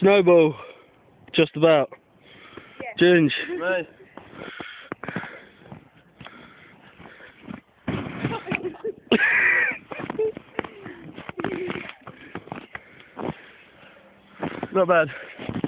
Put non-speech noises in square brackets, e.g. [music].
Snowball. Just about. Yeah. Ginge. Right. [laughs] Not bad.